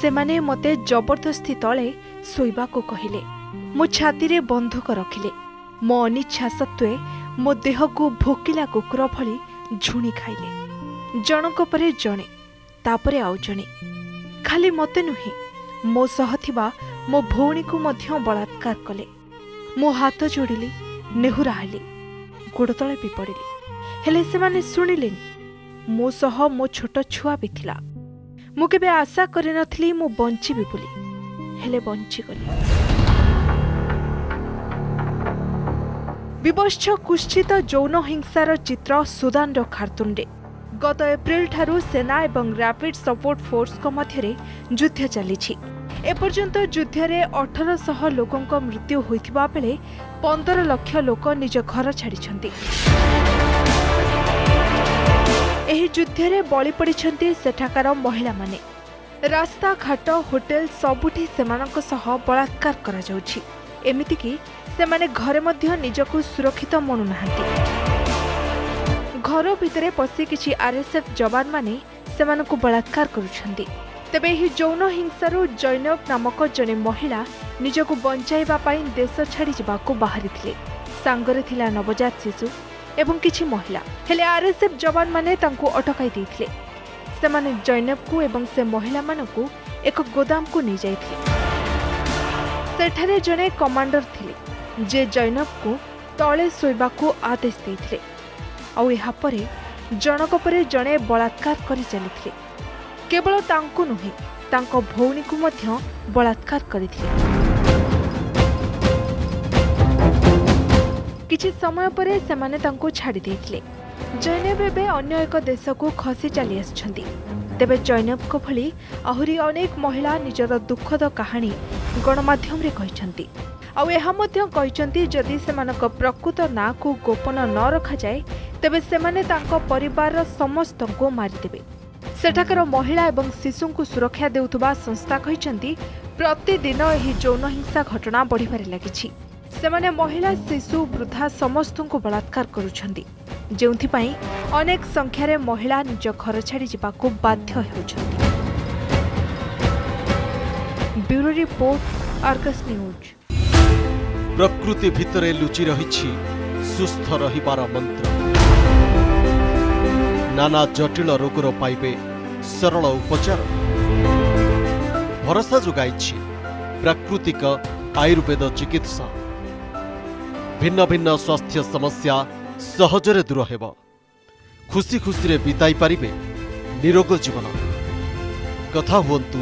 ସେମାନେ ମୋତେ ଜବରଦସ୍ତି ତଳେ ଶୋଇବାକୁ କହିଲେ। ମୋ ଛାତିରେ ବନ୍ଧୁକ ରଖିଲେ। ମୋ ଅନିଚ୍ଛା ସତ୍ତ୍ୱେ ମୋ ଦେହକୁ ଭୋକିଲା କୁକୁର ଭଳି ଝୁଣି ଖାଇଲେ। ଜଣଙ୍କ ପରେ ଜଣେ ତାପରେ ଆଉ ଜଣେ। ଖାଲି ମୋତେ ନୁହେଁ ମୋ ସହ ଥିବା ମୋ ଭଉଣୀକୁ ମଧ୍ୟ ବଳାତ୍କାର କଲେ। ମୁଁ ହାତ ଯୋଡ଼ିଲି ନେହୁରା ହେଲି ଗୋଡ଼ ତଳେ ବି ପଡ଼ିଲି। ହେଲେ ସେମାନେ ଶୁଣିଲେନି। ମୋ ସହ ମୋ ଛୋଟ ଛୁଆ ବି ଥିଲା। ମୁଁ କେବେ ଆଶା କରିନଥିଲି ମୁଁ ବଞ୍ଚିବି ବୋଲି। ହେଲେ ବଞ୍ଚିଗଲି। ବିବତ୍ସ କୁଶ୍ଚିତ ଯୌନ ହିଂସାର ଚିତ୍ର ସୁଦାନର ଖାର୍ତୁନରେ ଗତ ଏପ୍ରିଲଠାରୁ ସେନା ଏବଂ ରାପିଡ୍ ସପୋର୍ଟ ଫୋର୍ସଙ୍କ ମଧ୍ୟରେ ଯୁଦ୍ଧ ଚାଲିଛି। ଏପର୍ଯ୍ୟନ୍ତ ଯୁଦ୍ଧରେ ଅଠରଶହ ଲୋକଙ୍କ ମୃତ୍ୟୁ ହୋଇଥିବା ବେଳେ ପନ୍ଦର ଲକ୍ଷ ଲୋକ ନିଜ ଘର ଛାଡ଼ିଛନ୍ତି। ଏହି ଯୁଦ୍ଧରେ ବଳି ପଡ଼ିଛନ୍ତି ସେଠାକାର ମହିଳାମାନେ। ରାସ୍ତାଘାଟ ହୋଟେଲ ସବୁଠି ସେମାନଙ୍କ ସହ ବଳାତ୍କାର କରାଯାଉଛି। ଏମିତିକି ସେମାନେ ଘରେ ମଧ୍ୟ ନିଜକୁ ସୁରକ୍ଷିତ ମଣୁନାହାନ୍ତି। ଘର ଭିତରେ ପଶି କିଛି ଆର୍ଏସ୍ଏଫ୍ ଯବାନମାନେ ସେମାନଙ୍କୁ ବଳାତ୍କାର କରୁଛନ୍ତି। ତେବେ ଏହି ଯୌନ ହିଂସାରୁ ଜୈନବ ନାମକ ଜଣେ ମହିଳା ନିଜକୁ ବଞ୍ଚାଇବା ପାଇଁ ଦେଶ ଛାଡ଼ି ଯିବାକୁ ବାହାରିଥିଲେ। ସାଙ୍ଗରେ ଥିଲା ନବଜାତ ଶିଶୁ ଏବଂ କିଛି ମହିଳା ହେଲେ ଆର୍ଏସ୍ଏଫ୍ ଯବାନମାନେ ତାଙ୍କୁ ଅଟକାଇ ଦେଇଥିଲେ ସେମାନେ ଜୈନବକୁ ଏବଂ ସେ ମହିଳାମାନଙ୍କୁ ଏକ ଗୋଦାମକୁ ନେଇଯାଇଥିଲେ ସେଠାରେ ଜଣେ କମାଣ୍ଡର ଥିଲେ ଯେ ଜୈନବକୁ ତଳେ ଶୋଇବାକୁ ଆଦେଶ ଦେଇଥିଲେ ଆଉ ଏହାପରେ ଜଣକ ପରେ ଜଣେ ବଳାତ୍କାର କରି ଚାଲିଥିଲେ କେବଳ ତାଙ୍କୁ ନୁହେଁ ତାଙ୍କ ଭଉଣୀକୁ ମଧ୍ୟ ବଳାତ୍କାର କରିଥିଲେ କିଛି ସମୟ ପରେ ସେମାନେ ତାଙ୍କୁ ଛାଡ଼ି ଦେଇଥିଲେ। ଜୈନବ ଏବେ ଅନ୍ୟ ଏକ ଦେଶକୁ ଖସି ଚାଲି ଆସିଛନ୍ତି। ତେବେ ଜୈନବଙ୍କ ଭଳି ଆହୁରି ଅନେକ ମହିଳା ନିଜର ଦୁଃଖଦ କାହାଣୀ ଗଣମାଧ୍ୟମରେ କହିଛନ୍ତି। ଆଉ ଏହା ମଧ୍ୟ କହିଛନ୍ତି ଯଦି ସେମାନଙ୍କ ପ୍ରକୃତ ନାଁକୁ ଗୋପନ ନ ରଖାଯାଏ ତେବେ ସେମାନେ ତାଙ୍କ ପରିବାରର ସମସ୍ତଙ୍କୁ ମାରିଦେବେ। ସେଠାକାର ମହିଳା ଏବଂ ଶିଶୁଙ୍କୁ ସୁରକ୍ଷା ଦେଉଥିବା ସଂସ୍ଥା କହିଛନ୍ତି ପ୍ରତିଦିନ ଏହି ଯୌନ ହିଂସା ଘଟଣା ବଢ଼ିବାରେ ଲାଗିଛି। ସେମାନେ ମହିଳା ଶିଶୁ ବୃଦ୍ଧା ସମସ୍ତଙ୍କୁ ବଳାତ୍କାର କରୁଛନ୍ତି। ଯେଉଁଥିପାଇଁ ଅନେକ ସଂଖ୍ୟାରେ ମହିଳା ନିଜ ଘର ଛାଡ଼ି ଯିବାକୁ ବାଧ୍ୟ ହେଉଛନ୍ତି। Bureau report Argus news. ପ୍ରକୃତି ଭିତରେ ଲୁଚି ରହିଛି ସୁସ୍ଥ ରହିବାର ମନ୍ତ୍ର। ନାନା ଜଟିଳ ରୋଗର ପାଇବେ ସରଳ ଉପଚାର। ଭରସା ଯୋଗାଇଛି ପ୍ରାକୃତିକ ଆୟୁର୍ବେଦ ଚିକିତ୍ସା। ଭିନ୍ନ ଭିନ୍ନ ସ୍ୱାସ୍ଥ୍ୟ ସମସ୍ୟା ସହଜରେ ଦୂର ହେବ। ଖୁସି ଖୁସିରେ ବିତାଇ ପାରିବେ ନିରୋଗ ଜୀବନ। କଥା ହୁଅନ୍ତୁ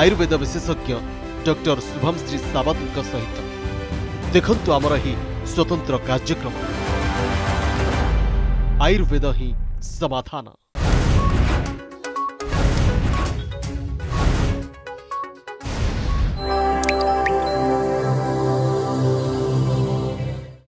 ଆୟୁର୍ବେଦ ବିଶେଷଜ୍ଞ ଡକ୍ଟର ଶୁଭମଶ୍ରୀ ସାବତଙ୍କ ସହିତ। ଦେଖନ୍ତୁ ଆମର ଏହି ସ୍ୱତନ୍ତ୍ର କାର୍ଯ୍ୟକ୍ରମ। ଆୟୁର୍ବେଦ ହିଁ ସମାଧାନ।